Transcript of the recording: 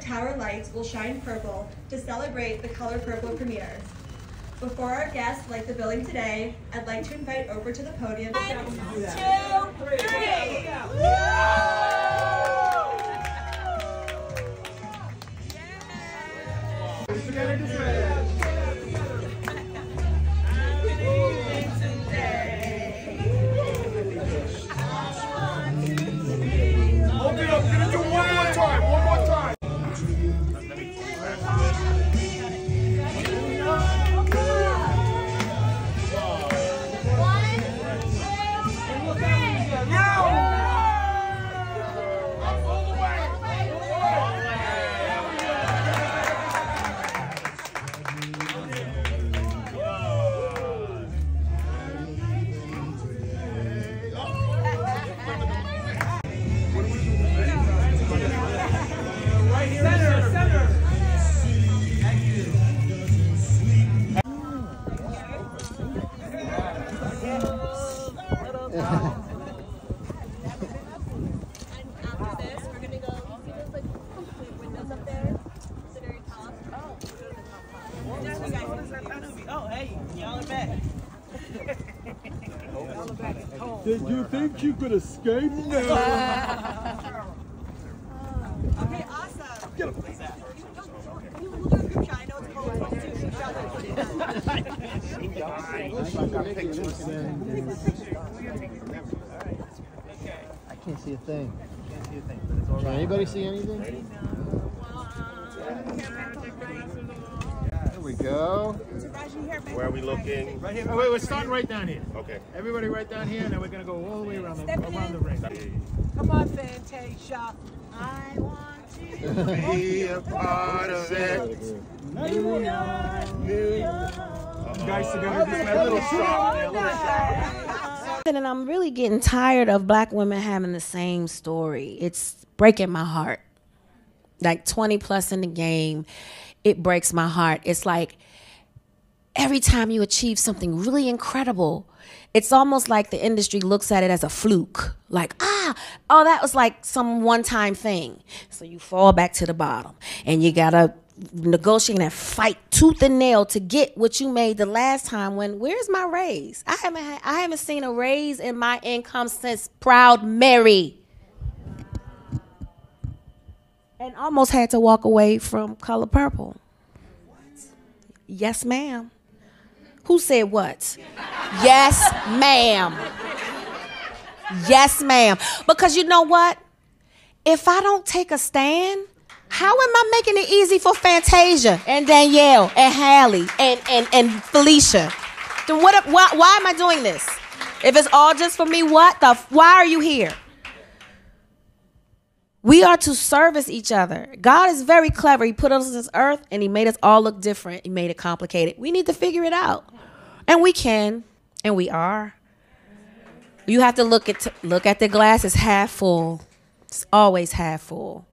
iconic tower lights will shine purple to celebrate the Color Purple premiere. Before our guests light the building today, I'd like to invite over to the podium. One, two, three. Hold Did you Oh, hey, you all are back. Did you think you could escape? No. Okay, awesome. Get him. We'll do a group shot. I know it's cold. We'll do a group shot. I can't see a thing. Can anybody see anything? There we go. Where are we looking? Right here. Oh, wait, we're starting right down here. Okay. Everybody right down here, and then we're gonna go all the way around the, around the ring. Come on, Fantasia. I want you. Be a part of it. You guys together just a little shot there, little shot. And I'm really getting tired of black women having the same story. It's breaking my heart. Like 20 plus in the game, it breaks my heart. It's like every time you achieve something really incredible, it's almost like the industry looks at it as a fluke. Like, ah, oh, that was like some one time thing. So you fall back to the bottom and you gotta negotiate and fight tooth and nail to get what you made the last time when where's my raise? I haven't had, I haven't seen a raise in my income since Proud Mary. And almost had to walk away from Color Purple. Yes, ma'am. Who said what? yes, ma'am. Yes, ma'am. Because you know what? If I don't take a stand, how am I making it easy for Fantasia and Danielle and Halle and, and, and Phylicia? Then what? Why, why am I doing this? If it's all just for me, what the? Why are you here? We are to service each other. God is very clever. He put us on this earth and He made us all look different. He made it complicated. We need to figure it out, and we can, and we are. You have to look at look at the glass as half full. It's always half full.